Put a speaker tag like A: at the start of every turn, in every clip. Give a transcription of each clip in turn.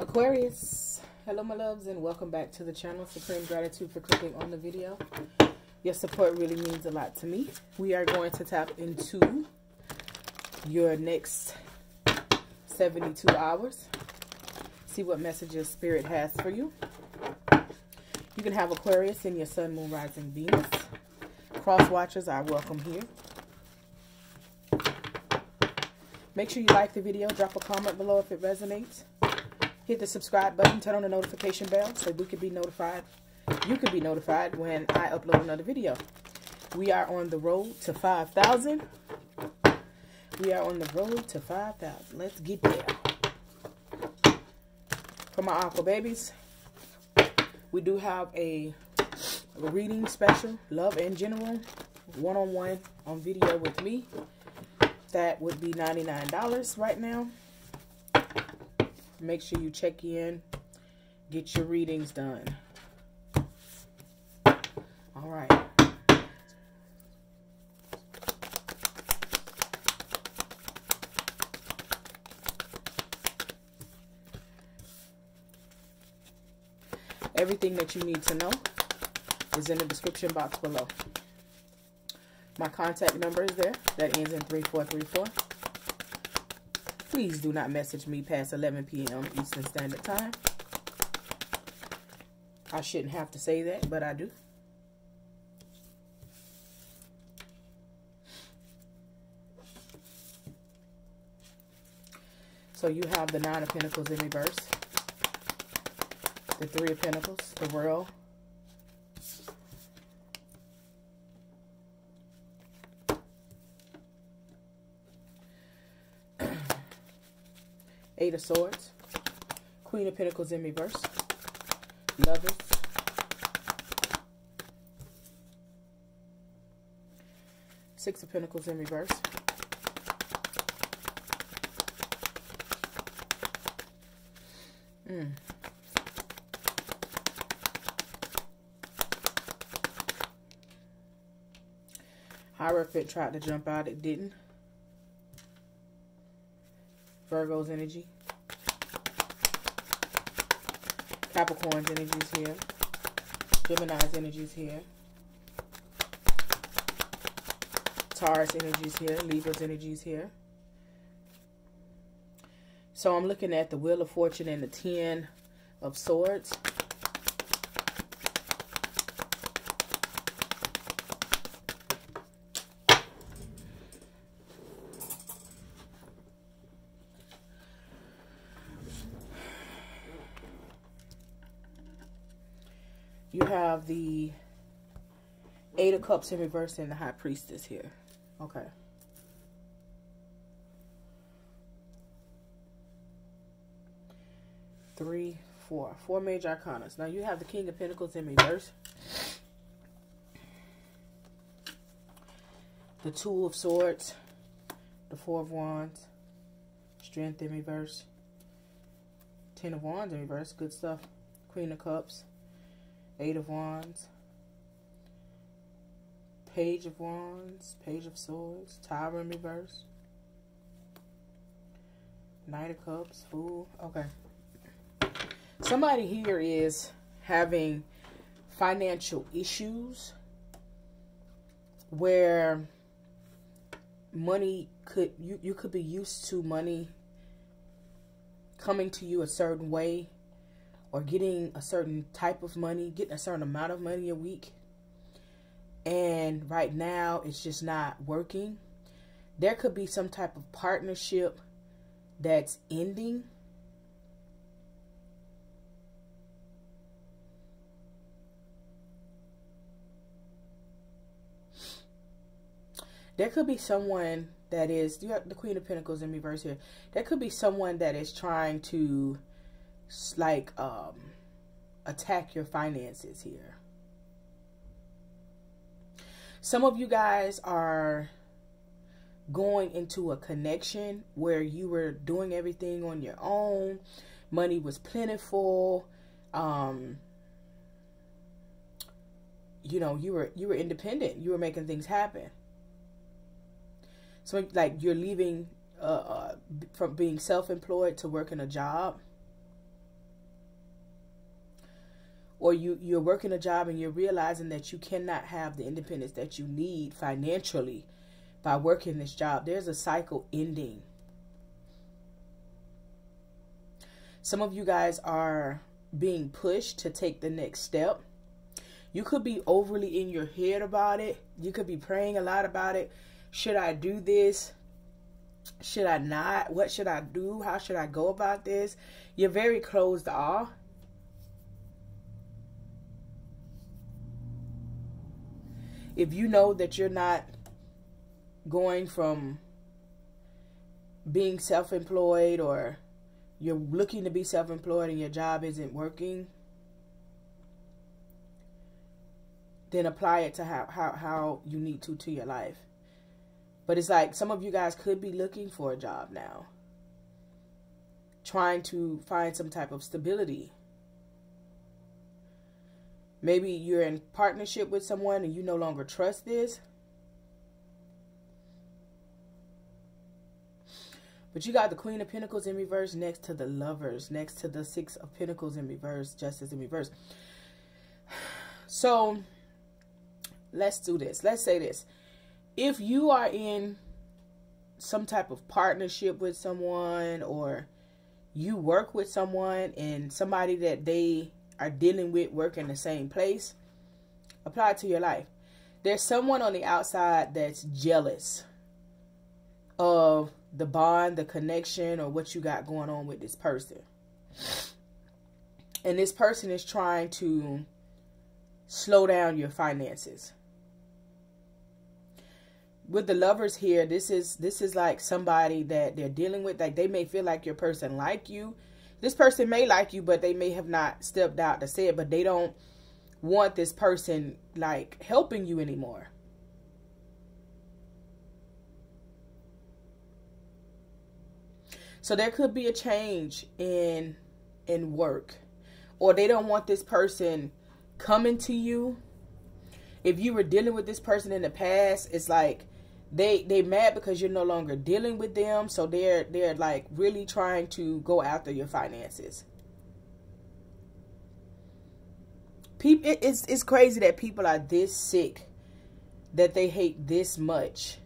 A: Aquarius, hello my loves and welcome back to the channel. Supreme gratitude for clicking on the video. Your support really means a lot to me. We are going to tap into your next 72 hours. See what messages Spirit has for you. You can have Aquarius in your Sun, Moon, Rising, Venus. Cross watchers are welcome here. Make sure you like the video. Drop a comment below if it resonates. Hit the subscribe button. Turn on the notification bell so we can be notified. You can be notified when I upload another video. We are on the road to 5,000. We are on the road to 5,000. Let's get there. For my aqua babies, we do have a, reading special, Love in General, one-on-one -on, -one on video with me that would be $99 right now. Make sure you check in, get your readings done. All right. Everything that you need to know is in the description box below. My contact number is there. That ends in 3434. Please do not message me past 11 p.m. Eastern Standard Time. I shouldn't have to say that, but I do. So you have the Nine of Pentacles in reverse. The Three of Pentacles, the World, Eight of Swords. Queen of Pentacles in reverse. Lovers. Six of Pentacles in reverse. Mm. Hierophant tried to jump out, it didn't. Virgo's energy. Capricorn's energies here. Gemini's energies here. Taurus energies here. Libra's energies here. So I'm looking at the Wheel of Fortune and the Ten of Swords. You have the Eight of Cups in reverse and the High Priestess here. Okay. Three, four. Four major arcanas. Now you have the King of Pentacles in reverse. The Two of Swords. The Four of Wands. Strength in reverse. Ten of Wands in reverse. Good stuff. Queen of Cups. Eight of Wands, Page of Wands, Page of Swords, Tower in reverse, Knight of Cups, Fool. Okay. Somebody here is having financial issues where money could, you, you could be used to money coming to you a certain way or getting a certain type of money, getting a certain amount of money a week. And right now, it's just not working. There could be some type of partnership that's ending. There could be someone that is, you have the Queen of Pentacles in reverse here. There could be someone that is trying to like um, attack your finances here. Some of you guys are going into a connection where you were doing everything on your own. Money was plentiful. Um, you know, you were you were independent. You were making things happen. So like you're leaving uh, uh, from being self-employed to working a job or you you're working a job and you're realizing that you cannot have the independence that you need financially by working this job. There's a cycle ending. Some of you guys are being pushed to take the next step. You could be overly in your head about it. You could be praying a lot about it. Should I do this? Should I not? What should I do? How should I go about this? You're very closed off. If you know that you're not going from being self employed or you're looking to be self employed and your job isn't working, then apply it to how, how, how you need to to your life. But it's like some of you guys could be looking for a job now, trying to find some type of stability. Maybe you're in partnership with someone and you no longer trust this. But you got the Queen of Pentacles in reverse next to the Lovers, next to the Six of Pentacles in reverse, Justice in reverse. So, let's do this. Let's say this. If you are in some type of partnership with someone or you work with someone and somebody that they are dealing with work in the same place, apply to your life. There's someone on the outside that's jealous of the bond, the connection, or what you got going on with this person. And this person is trying to slow down your finances. With the lovers here, this is this is like somebody that they're dealing with. Like they may feel like your person like you. This person may like you, but they may have not stepped out to say it, but they don't want this person like helping you anymore. So there could be a change in in work or they don't want this person coming to you. If you were dealing with this person in the past, it's like they they mad because you're no longer dealing with them, so they're they're like really trying to go after your finances. People, it, it's it's crazy that people are this sick that they hate this much.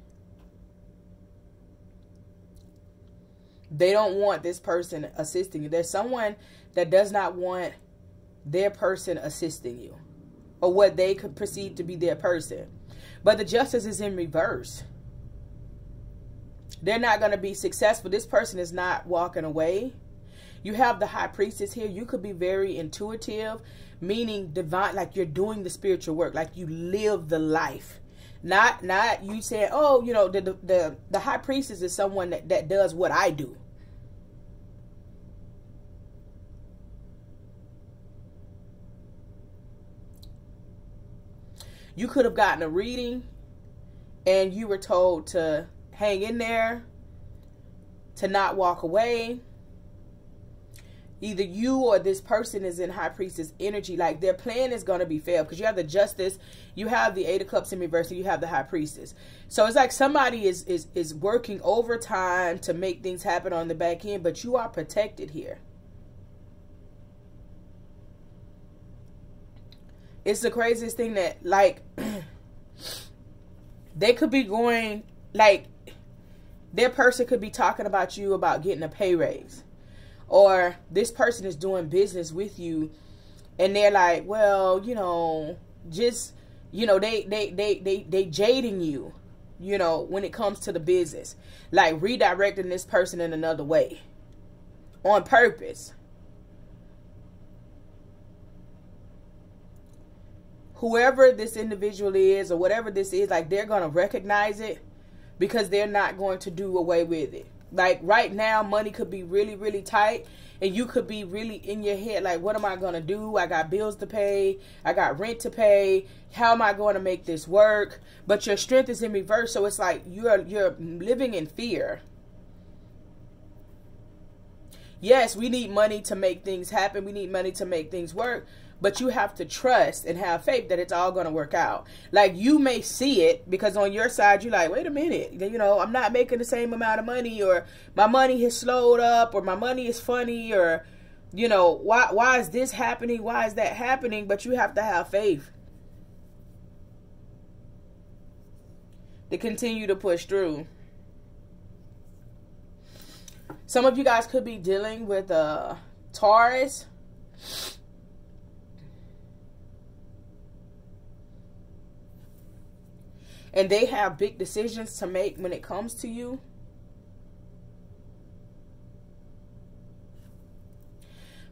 A: They don't want this person assisting you. There's someone that does not want their person assisting you or what they could perceive to be their person. But the justice is in reverse. They're not going to be successful. This person is not walking away. You have the high priestess here. You could be very intuitive, meaning divine, like you're doing the spiritual work, like you live the life. Not not you saying, oh, you know, the the the, the high priestess is someone that, that does what I do. You could have gotten a reading and you were told to hang in there, to not walk away. Either you or this person is in high priestess energy. Like their plan is going to be failed because you have the justice, you have the eight of cups in reverse, and you have the high priestess. So it's like somebody is is is working overtime to make things happen on the back end, but you are protected here. it's the craziest thing that like they could be going like their person could be talking about you about getting a pay raise. Or this person is doing business with you and they're like well you know just you know they they they they, they jading you you know when it comes to the business. Like redirecting this person in another way. On purpose. Whoever this individual is or whatever this is, like they're to recognize it because they're not going to do away with it. Like right now, money could be really, really tight, and you could be really in your head like, what am I going to do? I got bills to pay, I got rent to pay. How am I going to make this work? But your strength is in reverse, so it's like you're you're living in fear. Yes, we need money to make things happen. We need money to make things work but you have to trust and have faith that it's all going to work out. Like you may see it because on your side you're like, wait a minute, you know, I'm not making the same amount of money, or my money has slowed up, or my money is funny, or you know, why why is this happening? Why is that happening? But you have to have faith. To continue to push through. Some of you guys could be dealing with a uh, Taurus. And they have big decisions to make when it comes to you.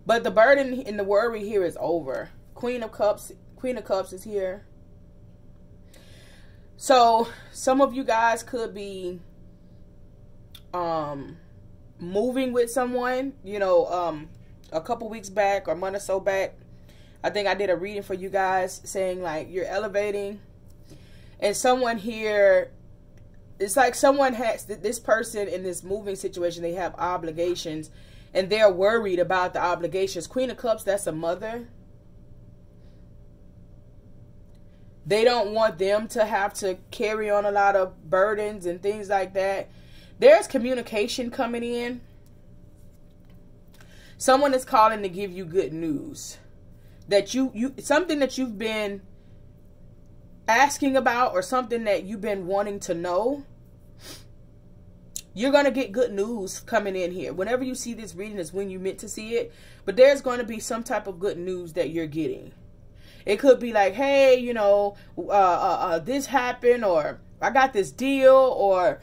A: But the burden and the worry here is over. Queen of Cups, Queen of Cups is here. So some of you guys could be um moving with someone, you know, um a couple weeks back or month or so back. I think I did a reading for you guys saying like you're elevating and someone here it's like someone has this person in this moving situation they have obligations and they're worried about the obligations. Queen of Cups, that's a mother. They don't want them to have to carry on a lot of burdens and things like that. There's communication coming in. Someone is calling to give you good news. That you you something that you've been asking about or something that you've been wanting to know you're going to get good news coming in here. Whenever you see this reading is when you meant to see it. But there's going to be some type of good news that you're getting. It could be like, hey, you know, uh, uh, uh, this happened or I got this deal or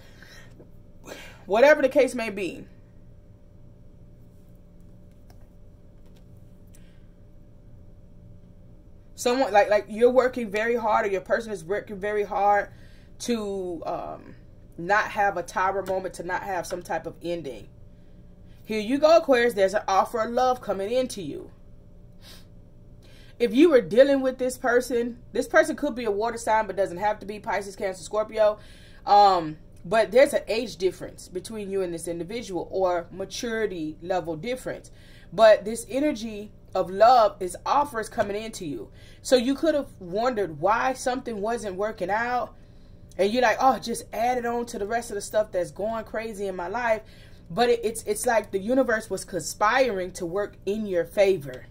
A: whatever the case may be. Someone like like you're working very hard or your person is working very hard to um not have a tower moment, to not have some type of ending. Here you go, Aquarius. There's an offer of love coming into you. If you were dealing with this person, this person could be a water sign, but doesn't have to be Pisces, Cancer, Scorpio. Um, but there's an age difference between you and this individual or maturity level difference. But this energy of love is offers coming into you. So you could have wondered why something wasn't working out and you're like, oh, just add it on to the rest of the stuff that's going crazy in my life. But it, it's it's like the universe was conspiring to work in your favor.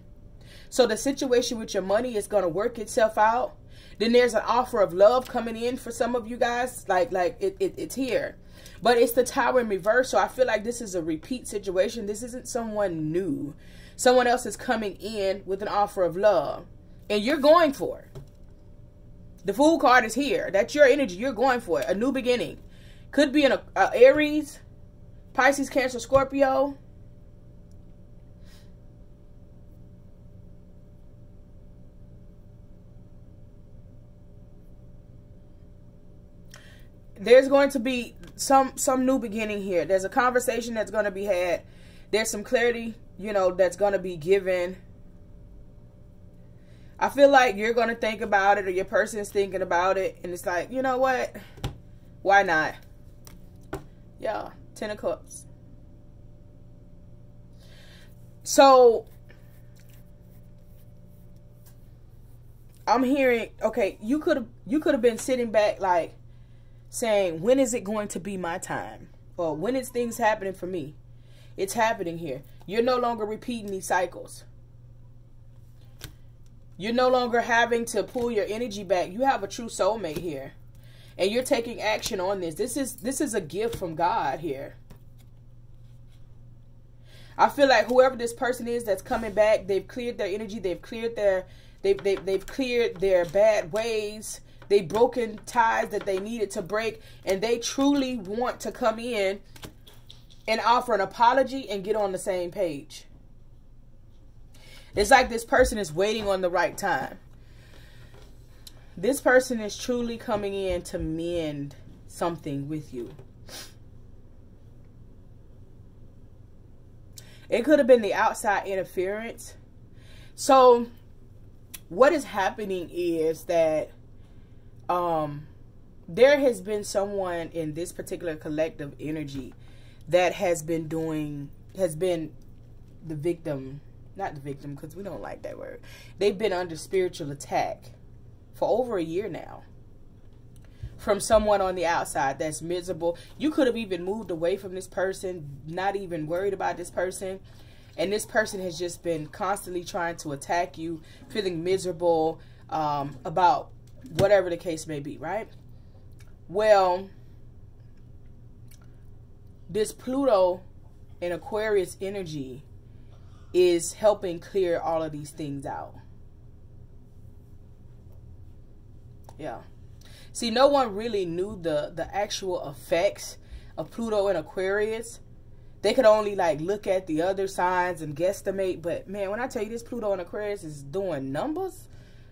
A: So the situation with your money is going to work itself out. Then there's an offer of love coming in for some of you guys. Like like it, it it's here. But it's the tower in reverse. So I feel like this is a repeat situation. This isn't someone new. Someone else is coming in with an offer of love. And you're going for it. The Fool card is here. That's your energy. You're going for it. A new beginning. Could be an a, a Aries, Pisces, Cancer, Scorpio. There's going to be some some new beginning here. There's a conversation that's going to be had. There's some clarity, you know, that's going to be given I feel like you're going to think about it or your person is thinking about it. And it's like, you know what? Why not? Yeah, Ten of Cups. So, I'm hearing, okay, you could have you could have been sitting back like saying, when is it going to be my time? Or when is things happening for me? It's happening here. You're no longer repeating these cycles. You're no longer having to pull your energy back. You have a true soulmate here. And you're taking action on this. This is this is a gift from God here. I feel like whoever this person is that's coming back, they've cleared their energy, they've cleared their they've they've, they've cleared their bad ways, they've broken ties that they needed to break, and they truly want to come in and offer an apology and get on the same page. It's like this person is waiting on the right time. This person is truly coming in to mend something with you. It could have been the outside interference. So, what is happening is that um, there has been someone in this particular collective energy that has been doing, has been the victim not the victim because we don't like that word. They've been under spiritual attack for over a year now from someone on the outside that's miserable. You could have even moved away from this person, not even worried about this person. and this person has just been constantly trying to attack you, feeling miserable um, about whatever the case may be, right? Well, this Pluto and Aquarius energy is helping clear all of these things out. Yeah. See, no one really knew the the actual effects of Pluto and Aquarius. They could only like look at the other signs and guesstimate. But man, when I tell you this Pluto and Aquarius is doing numbers,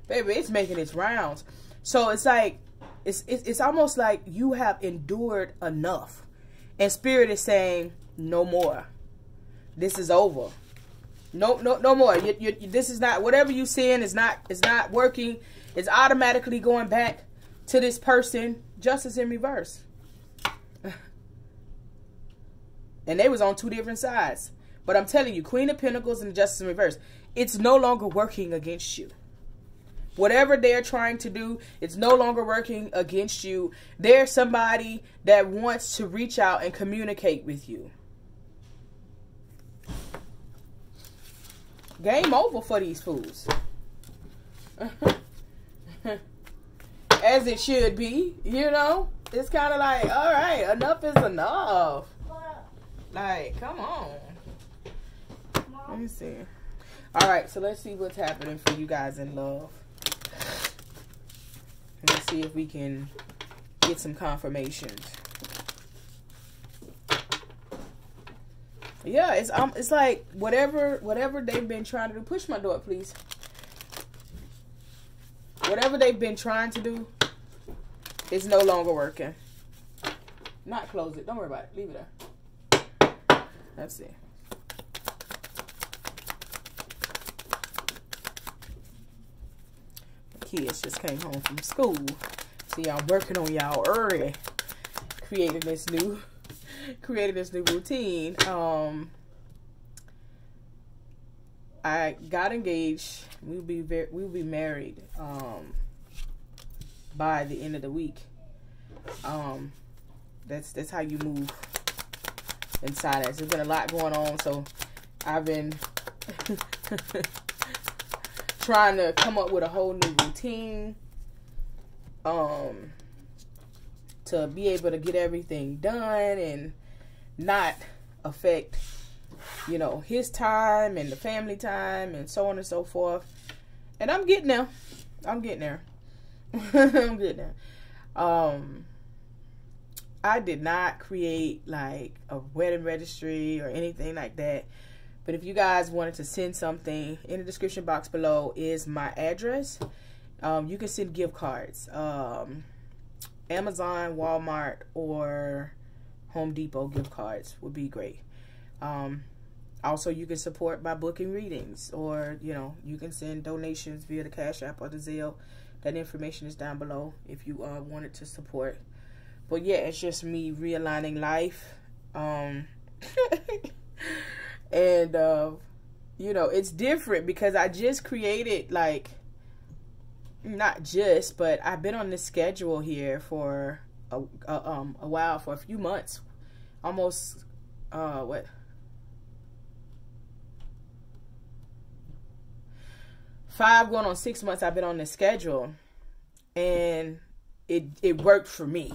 A: baby, it's making its rounds. So it's like it's it's, it's almost like you have endured enough, and Spirit is saying no more. This is over. No, no, no more. You, you, this is not whatever you're seeing is not is not working. It's automatically going back to this person. Justice in reverse. and they was on two different sides. But I'm telling you, Queen of Pentacles and Justice in reverse. It's no longer working against you. Whatever they're trying to do, it's no longer working against you. There's somebody that wants to reach out and communicate with you. Game over for these fools. As it should be, you know? It's kind of like, all right, enough is enough. Like, come on. Let me see. All right, so let's see what's happening for you guys in love. Let's see if we can get some confirmations. yeah, it's um, it's like whatever whatever they've been trying to do. Push my door, please. Whatever they've been trying to do, it's no longer working. Not close it. Don't worry about it. Leave it there. Let's see. Kids just came home from school. So I'm working on y'all early, creating this new created this new routine. Um, I got engaged. We'll be very, we'll be married um, by the end of the week. Um, that's that's how you move inside. There's been a lot going on, so I've been trying to come up with a whole new routine. Um, to be able to get everything done and not affect you know his time and the family time and so on and so forth. And i'm getting there. I'm getting there. I'm getting there. Um i did not create like a wedding registry or anything like that but if you guys wanted to send something in the description box below is my address um, you can send gift cards um, Amazon, Walmart, or Home Depot gift cards would be great. Um, also, you can support by booking readings, or you know, you can send donations via the Cash App or the Zelle. That information is down below if you uh, wanted to support. But yeah, it's just me realigning life, um, and uh, you know, it's different because I just created like not just, but I've been on this schedule here for a, a um a while, for a few months, almost uh what? Five going on six months. I've been on this schedule, and it it worked for me,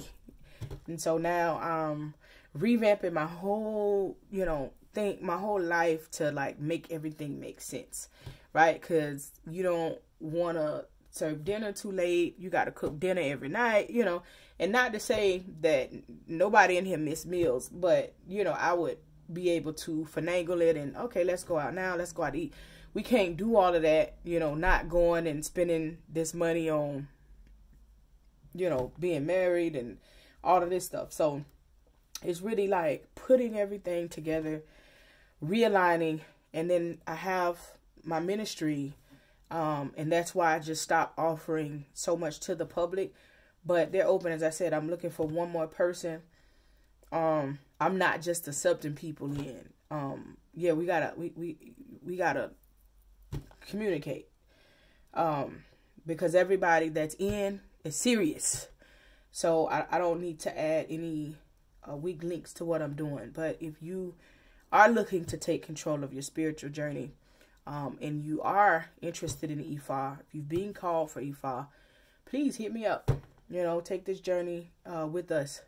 A: and so now I'm revamping my whole you know think my whole life to like make everything make sense, right? Because you don't want to serve dinner too late. You got to cook dinner every night, you know. And not to say that nobody in here miss meals, but you know, I would be able to finagle it and okay, let's go out now. Let's go out eat. We can't do all of that, you know, not going and spending this money on, you know, being married and all of this stuff. So it's really like putting everything together, realigning, and then I have my ministry um, and that's why I just stopped offering so much to the public. But they're open, as I said. I'm looking for one more person. Um, I'm not just accepting people in. Um, yeah, we gotta we we we gotta communicate. Um, because everybody that's in is serious. So I, I don't need to add any uh, weak links to what I'm doing. But if you are looking to take control of your spiritual journey, um, and you are interested in Ifa, if you've been called for Ifa, please hit me up. You know, take this journey uh, with us,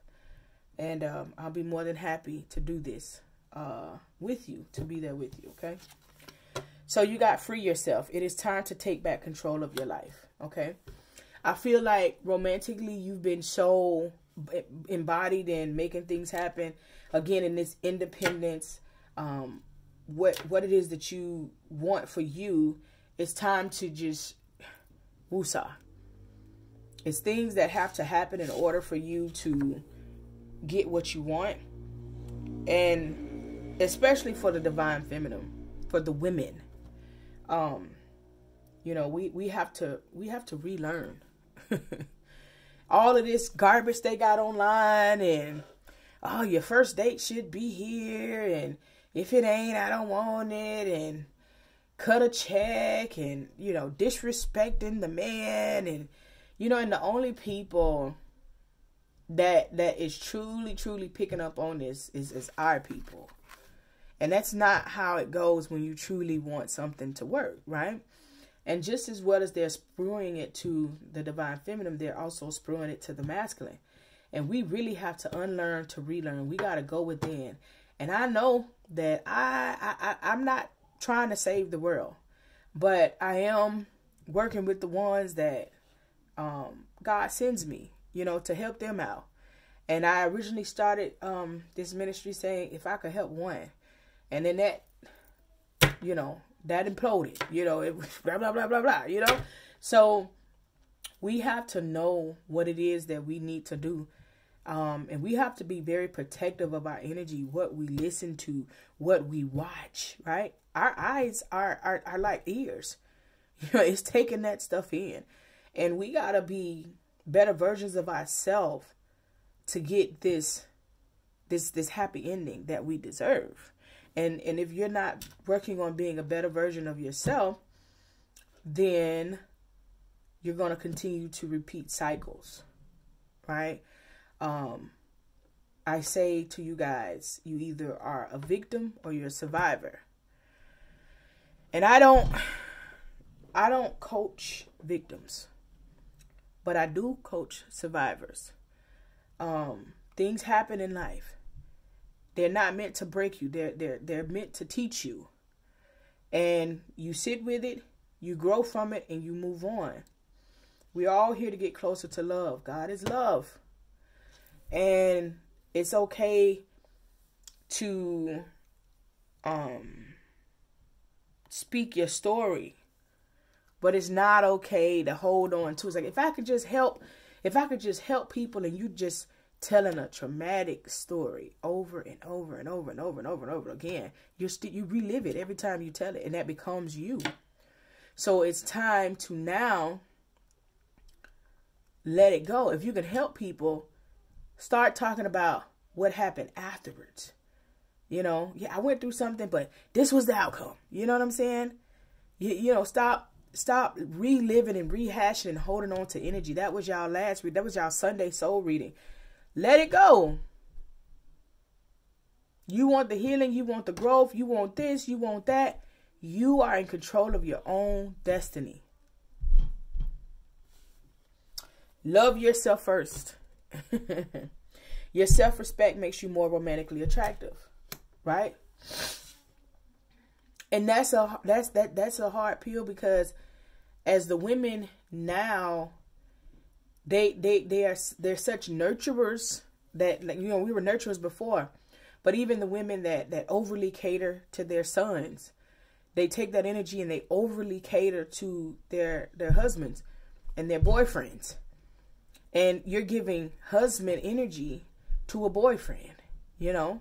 A: and um, I'll be more than happy to do this uh, with you, to be there with you. Okay. So you got free yourself. It is time to take back control of your life. Okay. I feel like romantically you've been so embodied in making things happen again in this independence um what what it is that you want for you it's time to just woosah. It's things that have to happen in order for you to get what you want. And especially for the divine feminine for the women. Um you know we we have to we have to relearn. All of this garbage they got online and oh your first date should be here and if it ain't I don't want it and cut a check and you know disrespecting the man and you know and the only people that that is truly truly picking up on this is is our people and that's not how it goes when you truly want something to work right and just as well as they're spruing it to the divine feminine, they're also spruing it to the masculine. And we really have to unlearn to relearn. We got to go within. And I know that I, I, I I'm not trying to save the world, but I am working with the ones that um, God sends me, you know, to help them out. And I originally started um, this ministry saying if I could help one, and then that, you know, that imploded. You know, it was blah blah blah blah blah. You know, so we have to know what it is that we need to do. Um, and we have to be very protective of our energy, what we listen to, what we watch, right? Our eyes are, are, are like ears. You know, it's taking that stuff in. And we got to be better versions of ourselves to get this this this happy ending that we deserve and and if you're not working on being a better version of yourself then you're going to continue to repeat cycles right um i say to you guys you either are a victim or you're a survivor and i don't i don't coach victims but i do coach survivors um things happen in life they're not meant to break you. They're they're they're meant to teach you. And you sit with it, you grow from it, and you move on. We're all here to get closer to love. God is love. And it's okay to um speak your story. But it's not okay to hold on to. It's like if I could just help, if I could just help people and you just telling a traumatic story over and over and over and over and over and over again you st- you relive it every time you tell it and that becomes you so it's time to now let it go if you can help people start talking about what happened afterwards you know yeah i went through something but this was the outcome you know what i'm saying you, you know stop stop reliving and rehashing and holding on to energy that was y'all last week that was y'all sunday soul reading let it go. You want the healing, you want the growth, you want this, you want that. You are in control of your own destiny. Love yourself first. your self respect makes you more romantically attractive, right? And that's a that's that that's a hard pill because as the women now they they they are they're such nurturers that like you know we were nurturers before but even the women that that overly cater to their sons they take that energy and they overly cater to their their husbands and their boyfriends and you're giving husband energy to a boyfriend you know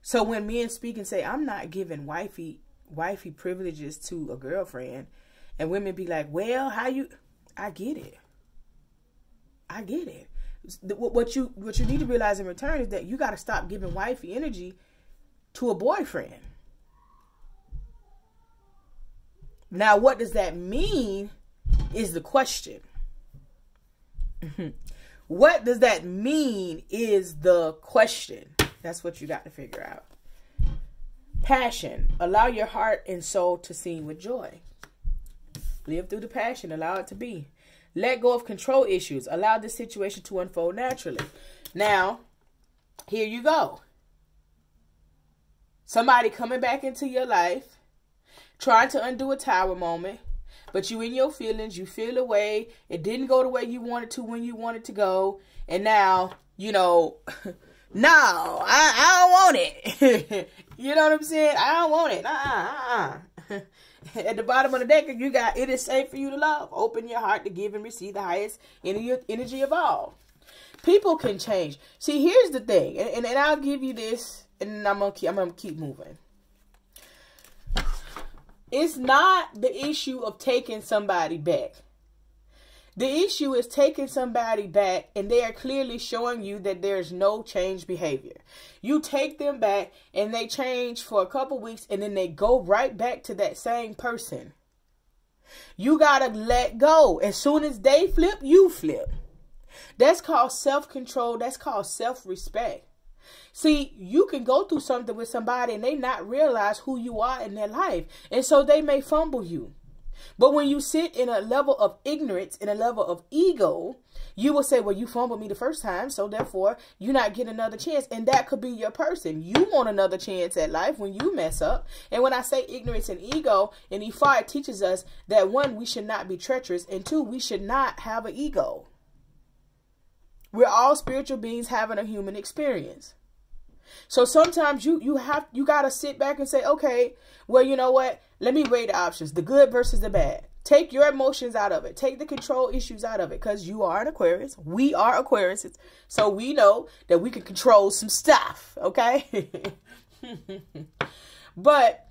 A: so when men speak and say i'm not giving wifey wifey privileges to a girlfriend and women be like well how you i get it I get it. What you what you need to realize in return is that you got to stop giving wifey energy to a boyfriend. Now, what does that mean? Is the question. What does that mean? Is the question. That's what you got to figure out. Passion. Allow your heart and soul to sing with joy. Live through the passion. Allow it to be. Let go of control issues. Allow the situation to unfold naturally. Now, here you go. Somebody coming back into your life, trying to undo a tower moment, but you in your feelings, you feel the way, it didn't go the way you wanted to when you wanted to go, and now, you know, no, I, I don't want it. you know what I'm saying? I don't want it. Uh-uh, uh-uh. At the bottom of the deck, you got it is safe for you to love. Open your heart to give and receive the highest energy of all. People can change. See, here's the thing, and, and, and I'll give you this, and I'm gonna keep, I'm gonna keep moving. It's not the issue of taking somebody back. The issue is taking somebody back and they are clearly showing you that there's no change behavior. You take them back and they change for a couple weeks and then they go right back to that same person. You got to let go. As soon as they flip, you flip. That's called self control. That's called self respect. See, you can go through something with somebody and they not realize who you are in their life. And so they may fumble you. But when you sit in a level of ignorance, in a level of ego, you will say, well, you fumbled me the first time, so therefore you're not get another chance. And that could be your person. You want another chance at life when you mess up. And when I say ignorance and ego, and Ifa teaches us that one, we should not be treacherous, and two, we should not have an ego. We're all spiritual beings having a human experience. So sometimes you you have you gotta sit back and say, okay, well, you know what? Let me weigh the options, the good versus the bad. Take your emotions out of it. Take the control issues out of it because you are an Aquarius. We are Aquariuses. So we know that we can control some stuff, okay? but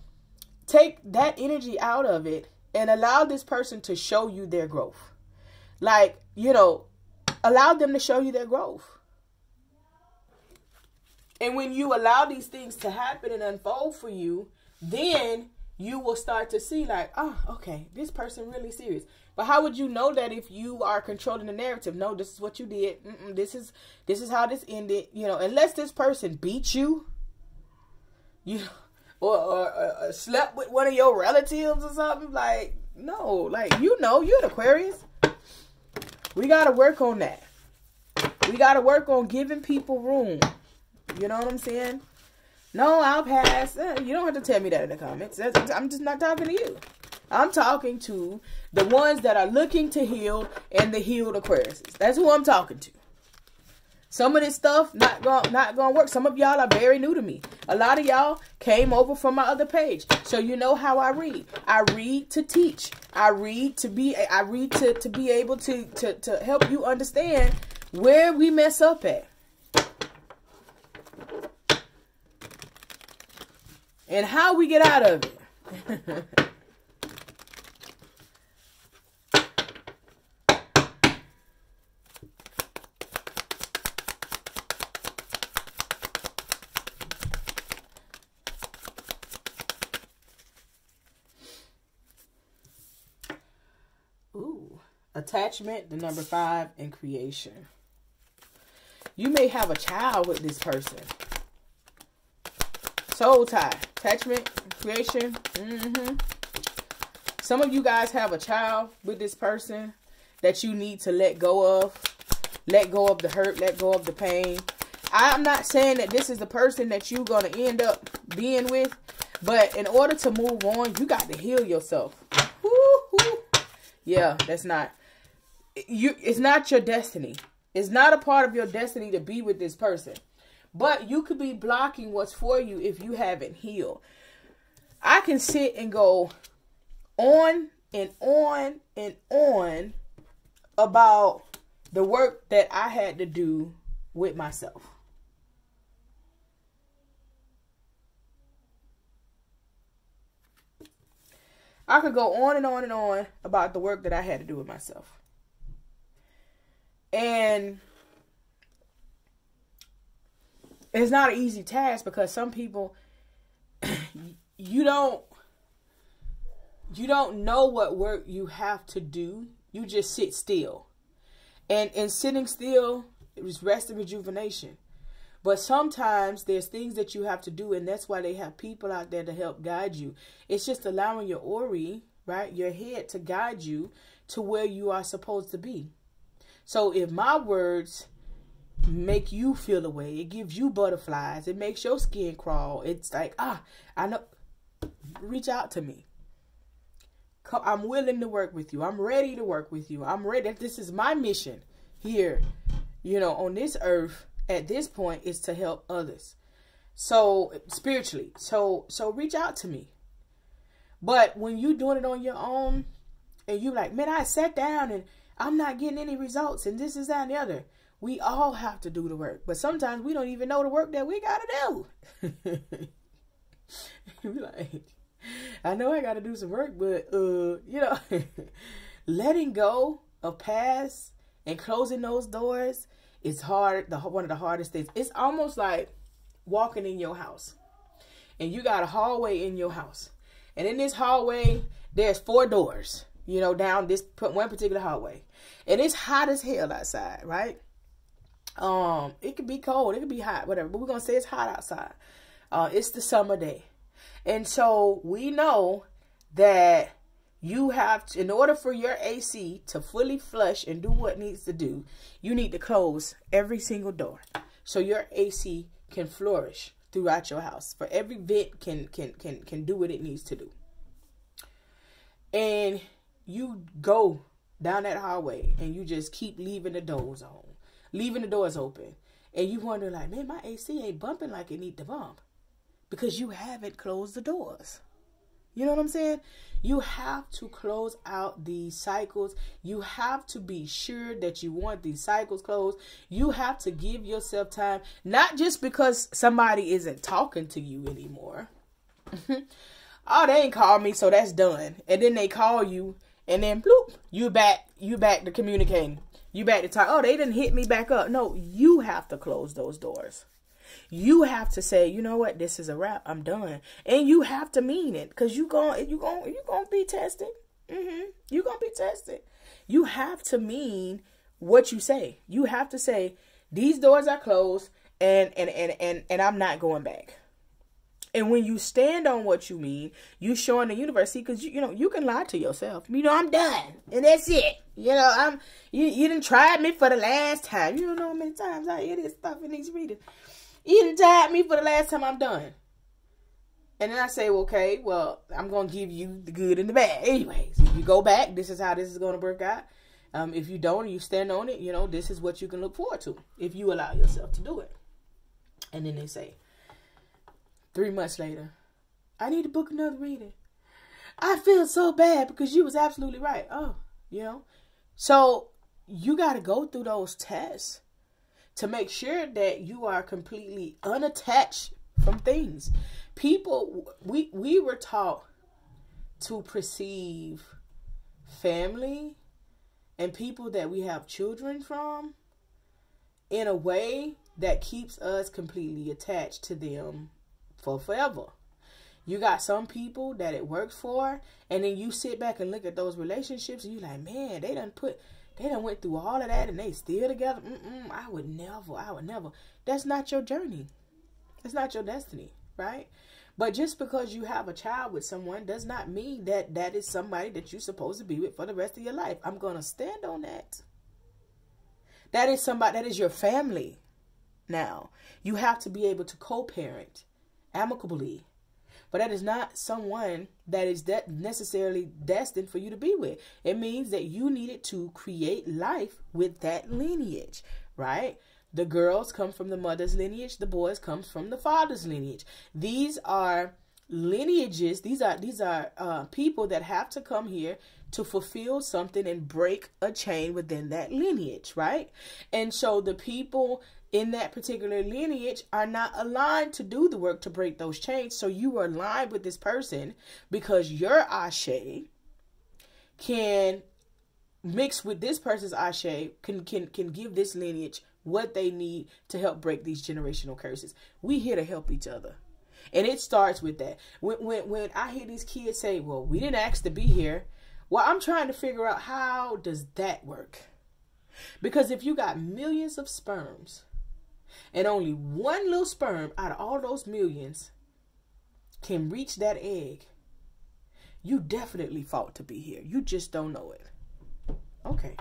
A: take that energy out of it and allow this person to show you their growth. Like, you know, allow them to show you their growth. And when you allow these things to happen and unfold for you, then you will start to see like, oh, okay, this person really serious. But how would you know that if you are controlling the narrative? No, this is what you did. Mm-mm, this is this is how this ended. You know, unless this person beat you, you or, or, or slept with one of your relatives or something. Like, no, like you know, you're an Aquarius. We got to work on that. We got to work on giving people room. You know what I'm saying? No, I'll pass. Uh, you don't have to tell me that in the comments. I'm just not talking to you. I'm talking to the ones that are looking to heal and the healed Aquarius. That's who I'm talking to. Some of this stuff not going not gonna work. Some of y'all are very new to me. A lot of y'all came over from my other page, so you know how I read. I read to teach. I read to be. I read to to be able to to to help you understand where we mess up at. And how we get out of it. Attachment, the number five, and creation. You may have a child with this person. Soul tie attachment, creation. Mm-hmm. Some of you guys have a child with this person that you need to let go of. Let go of the hurt, let go of the pain. I'm not saying that this is the person that you're going to end up being with, but in order to move on, you got to heal yourself. Yeah, that's not you it's not your destiny. It's not a part of your destiny to be with this person. But you could be blocking what's for you if you haven't healed. I can sit and go on and on and on about the work that I had to do with myself. I could go on and on and on about the work that I had to do with myself. And it's not an easy task because some people you don't you don't know what work you have to do. You just sit still. And in sitting still, was rest and rejuvenation. But sometimes there's things that you have to do, and that's why they have people out there to help guide you. It's just allowing your Ori, right, your head to guide you to where you are supposed to be. So if my words make you feel the way, it gives you butterflies, it makes your skin crawl. It's like, ah, I know. Reach out to me. I'm willing to work with you. I'm ready to work with you. I'm ready. This is my mission here, you know, on this earth at this point is to help others. So spiritually. So so reach out to me. But when you doing it on your own and you like, man, I sat down and I'm not getting any results and this is that and the other. We all have to do the work. But sometimes we don't even know the work that we gotta do. like, I know I gotta do some work, but uh, you know, letting go of past and closing those doors is hard. The one of the hardest things. It's almost like walking in your house, and you got a hallway in your house, and in this hallway there's four doors. You know, down this one particular hallway, and it's hot as hell outside, right? Um, it could be cold, it could be hot, whatever. But we're gonna say it's hot outside. Uh, it's the summer day, and so we know that you have to, in order for your AC to fully flush and do what needs to do, you need to close every single door so your AC can flourish throughout your house. For every vent can can can can do what it needs to do. And you go down that hallway and you just keep leaving the doors on, leaving the doors open, and you wonder like, man, my AC ain't bumping like it need to bump because you haven't closed the doors. You know what I'm saying? You have to close out these cycles. You have to be sure that you want these cycles closed. You have to give yourself time, not just because somebody isn't talking to you anymore. oh, they ain't called me, so that's done. And then they call you, and then bloop, you back, you back to communicating. You back to talk. Oh, they didn't hit me back up. No, you have to close those doors. You have to say, you know what, this is a wrap. I'm done, and you have to mean it because you going you going you gonna be tested. Mm-hmm. You gonna be tested. You have to mean what you say. You have to say these doors are closed, and and and and and I'm not going back. And when you stand on what you mean, you showing the universe, because you, you know you can lie to yourself. You know I'm done, and that's it. You know I'm you you didn't try me for the last time. You don't know how many times I hear this stuff in these readings. You didn't tied me for the last time I'm done. And then I say, well, okay, well, I'm going to give you the good and the bad. Anyways, if you go back, this is how this is going to work out. Um, if you don't you stand on it, you know, this is what you can look forward to if you allow yourself to do it. And then they say, three months later, I need to book another reading. I feel so bad because you was absolutely right. Oh, you know. So you got to go through those tests to make sure that you are completely unattached from things. People, we we were taught to perceive family and people that we have children from in a way that keeps us completely attached to them for forever. You got some people that it works for, and then you sit back and look at those relationships, and you're like, man, they done put they done went through all of that and they still together. Mm-mm, I would never, I would never. That's not your journey. That's not your destiny, right? But just because you have a child with someone does not mean that that is somebody that you're supposed to be with for the rest of your life. I'm going to stand on that. That is somebody, that is your family now. You have to be able to co parent amicably but that is not someone that is that necessarily destined for you to be with. It means that you needed to create life with that lineage, right? The girls come from the mother's lineage, the boys comes from the father's lineage. These are lineages. These are these are uh, people that have to come here to fulfill something and break a chain within that lineage, right? And so the people in that particular lineage are not aligned to do the work to break those chains. So you are aligned with this person because your ashe can mix with this person's ashe can can can give this lineage what they need to help break these generational curses. We here to help each other. And it starts with that. When when when I hear these kids say, "Well, we didn't ask to be here." Well, I'm trying to figure out how does that work? Because if you got millions of sperms and only one little sperm out of all those millions can reach that egg, you definitely fought to be here. You just don't know it. Okay.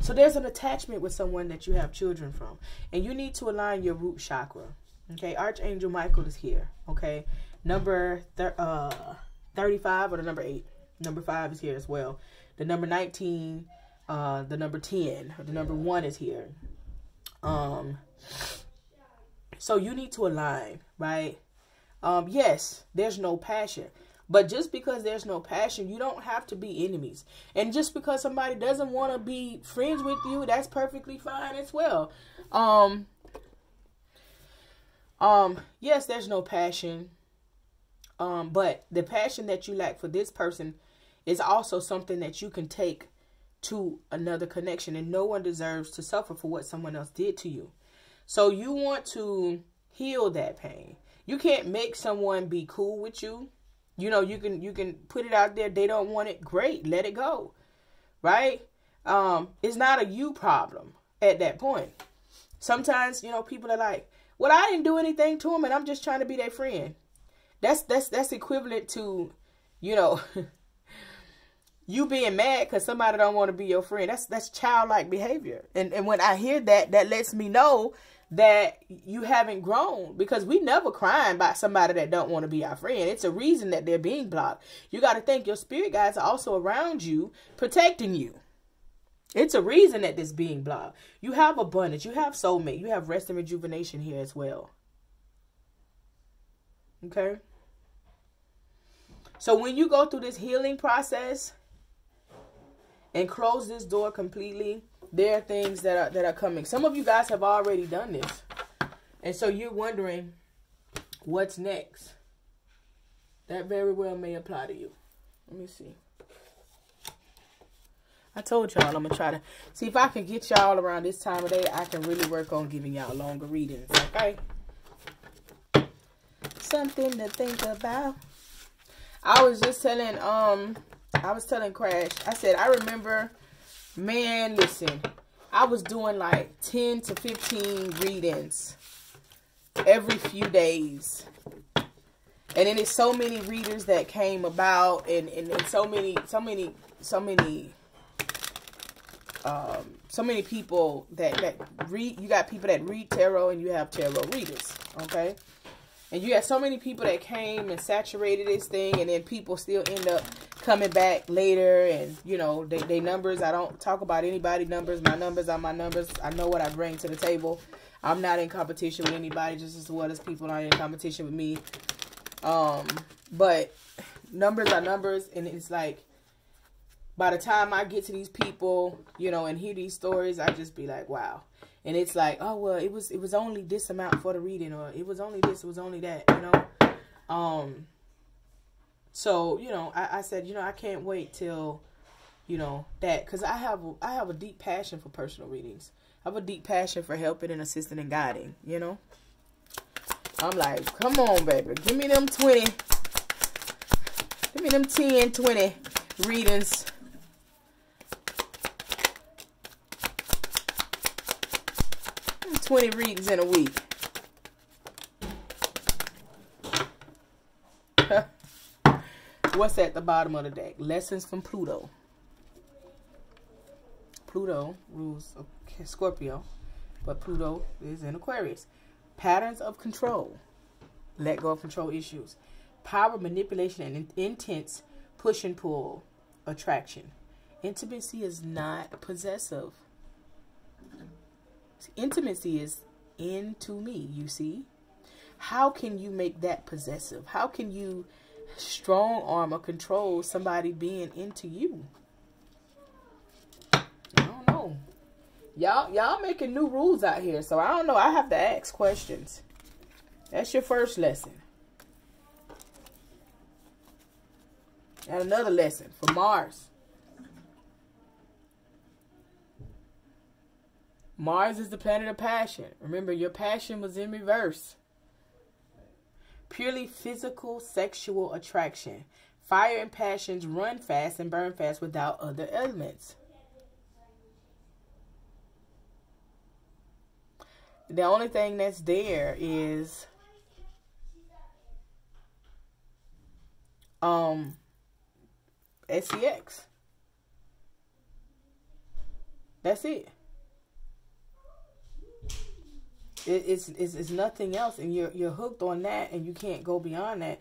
A: So there's an attachment with someone that you have children from, and you need to align your root chakra. Okay, Archangel Michael is here. Okay, number thir- uh, 35 or the number 8. Number 5 is here as well. The number 19, uh, the number 10, or the number 1 is here. Um, so you need to align, right? Um, yes, there's no passion. But just because there's no passion, you don't have to be enemies. And just because somebody doesn't want to be friends with you, that's perfectly fine as well. Um um yes, there's no passion. Um but the passion that you lack for this person is also something that you can take to another connection and no one deserves to suffer for what someone else did to you. So you want to heal that pain. You can't make someone be cool with you you know, you can you can put it out there. They don't want it. Great, let it go. Right? Um, it's not a you problem at that point. Sometimes, you know, people are like, "Well, I didn't do anything to him, and I'm just trying to be their friend." That's that's that's equivalent to, you know, you being mad because somebody don't want to be your friend. That's that's childlike behavior. And and when I hear that, that lets me know that you haven't grown because we never crying about somebody that don't want to be our friend. It's a reason that they're being blocked. You got to think your spirit guides are also around you, protecting you. It's a reason that this being blocked. You have abundance. You have soulmate. You have rest and rejuvenation here as well. Okay. So when you go through this healing process and close this door completely, there are things that are that are coming. Some of you guys have already done this. And so you're wondering what's next. That very well may apply to you. Let me see. I told y'all I'm gonna try to see if I can get y'all around this time of day. I can really work on giving y'all longer readings. Okay. Something to think about. I was just telling um I was telling Crash. I said I remember Man, listen, I was doing like 10 to 15 readings every few days. And then it's so many readers that came about and, and, and so many, so many, so many, um, so many people that, that read, you got people that read tarot and you have tarot readers, okay? And you have so many people that came and saturated this thing and then people still end up coming back later and you know they, they numbers i don't talk about anybody numbers my numbers are my numbers i know what i bring to the table. I'm not in competition with anybody just as well as people are in competition with me. Um but numbers are numbers and it's like by the time i get to these people you know and hear these stories i just be like wow. And it's like oh well it was it was only this amount for the reading or it was only this it was only that you know? Um so you know, I, I said, you know, I can't wait till, you know, that because I have I have a deep passion for personal readings. I have a deep passion for helping and assisting and guiding. You know, I'm like, come on, baby, give me them twenty, give me them 10, 20 readings. Twenty readings in a week. What's at the bottom of the deck? Lessons from Pluto. Pluto rules Scorpio, but Pluto is in Aquarius. Patterns of control. Let go of control issues. Power, manipulation, and intense push and pull attraction. Intimacy is not possessive. Intimacy is into me, you see. How can you make that possessive? How can you strong arm or control somebody being into you. I don't know. Y'all y'all making new rules out here, so I don't know. I have to ask questions. That's your first lesson. And another lesson for Mars. Mars is the planet of passion. Remember, your passion was in reverse purely physical sexual attraction. Fire and passions run fast and burn fast without other elements. the only thing that's there is um SCX. That's it. It it's, it's it's nothing else, and you're you're hooked on that, and you can't go beyond that.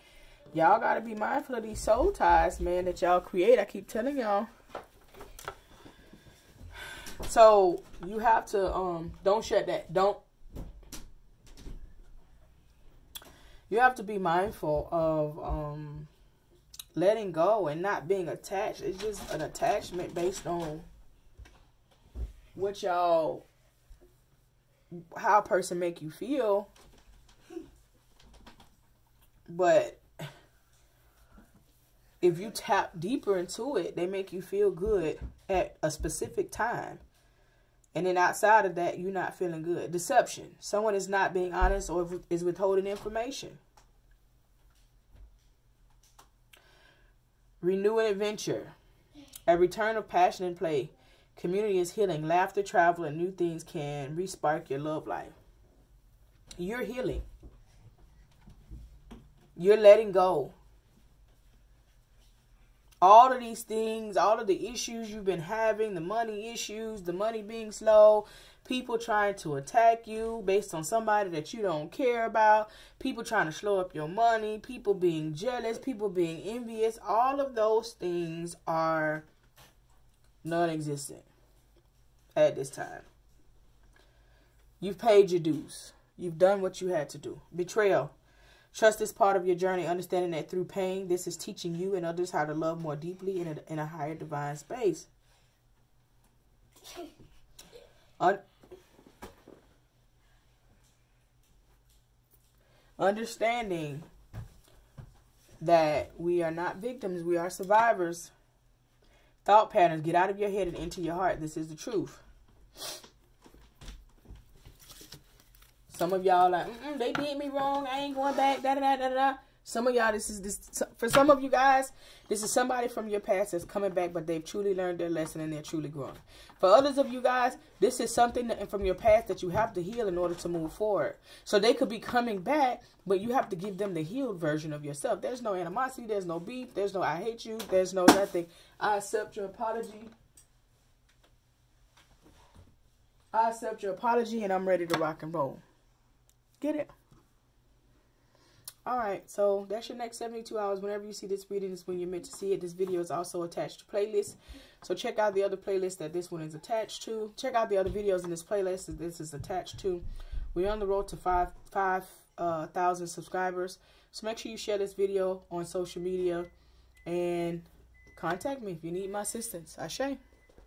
A: Y'all gotta be mindful of these soul ties, man, that y'all create. I keep telling y'all. So you have to um don't shut that. Don't you have to be mindful of um letting go and not being attached. It's just an attachment based on what y'all how a person make you feel. But if you tap deeper into it, they make you feel good at a specific time. And then outside of that, you're not feeling good. Deception. Someone is not being honest or is withholding information. Renew an adventure. A return of passion and play. Community is healing. Laughter, travel, and new things can respark your love life. You're healing. You're letting go all of these things, all of the issues you've been having, the money issues, the money being slow, people trying to attack you based on somebody that you don't care about, people trying to slow up your money, people being jealous, people being envious, all of those things are non existent at this time. You've paid your dues. You've done what you had to do. Betrayal. Trust is part of your journey, understanding that through pain, this is teaching you and others how to love more deeply in a, in a higher divine space. Un- understanding that we are not victims, we are survivors. Thought patterns, get out of your head and into your heart. This is the truth. Some of y'all like, they did me wrong. I ain't going back. Da da da da da. Some of y'all, this is this for some of you guys, this is somebody from your past that's coming back, but they've truly learned their lesson and they're truly growing. For others of you guys, this is something that, from your past that you have to heal in order to move forward. So they could be coming back, but you have to give them the healed version of yourself. There's no animosity, there's no beef, there's no I hate you, there's no nothing. I accept your apology. I accept your apology and I'm ready to rock and roll. Get it? Alright, so that's your next 72 hours. Whenever you see this reading is when you're meant to see it. This video is also attached to playlist. So check out the other playlist that this one is attached to. Check out the other videos in this playlist that this is attached to. We're on the road to 5,000 5, uh, subscribers. So make sure you share this video on social media. And contact me if you need my assistance. Ashe.